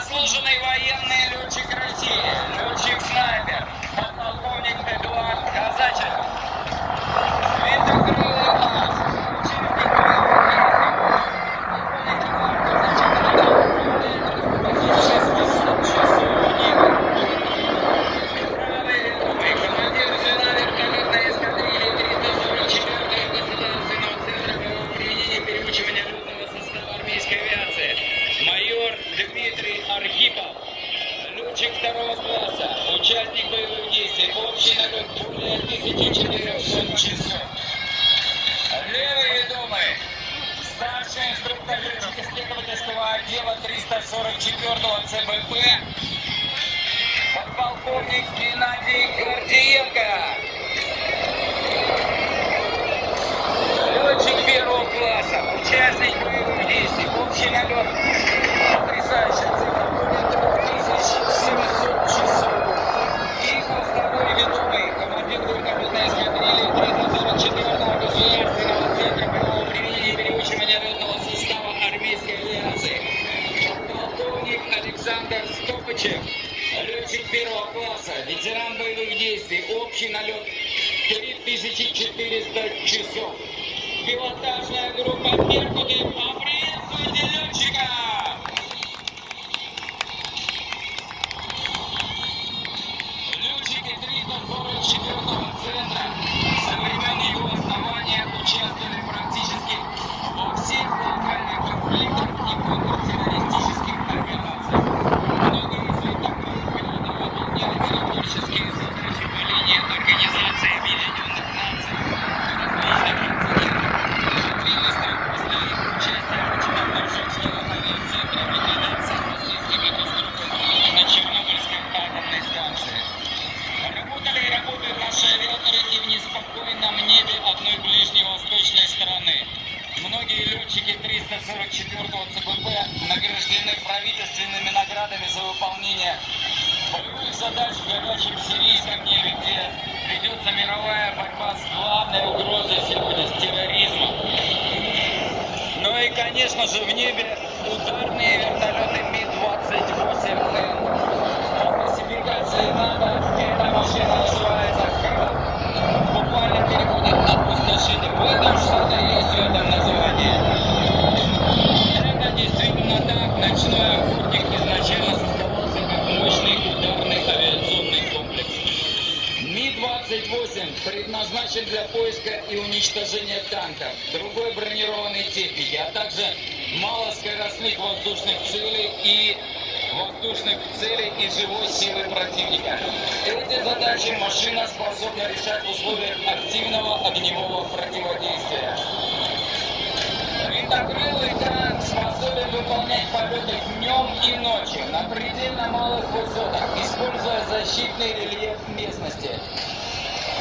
Заслуженный военный летчик России, летчик-снайпер, подполковник Эдуард Казачев. Архипов, летчик второго класса, участник боевых действий, общий налет более 1400 часов. Левый ведомый, старший инструктор летчик-исследовательского отдела 344-го ЦБП, подполковник Геннадий Гордиенко. Ветеран боевых действий, общий налет 3400 часов. Пилотажная группа «Беркуты» 344-го ЦБП награждены правительственными наградами за выполнение боевых задач в горячем сирийском небе, где ведется мировая борьба с главной угрозой сегодня, с терроризмом. Ну и, конечно же, в небе ударные Ми-28 предназначен для поиска и уничтожения танков, другой бронированной техники, а также малоскоростных воздушных целей и воздушных целей и живой силы противника. Эти задачи машина способна решать в условиях активного огневого противодействия. Винтокрылый танк способен выполнять полеты днем и ночью на предельно малых высотах, используя защитный рельеф местности.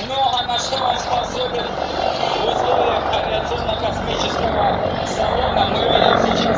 А на что он способен. В условиях авиационно-космического салона, мы видим сейчас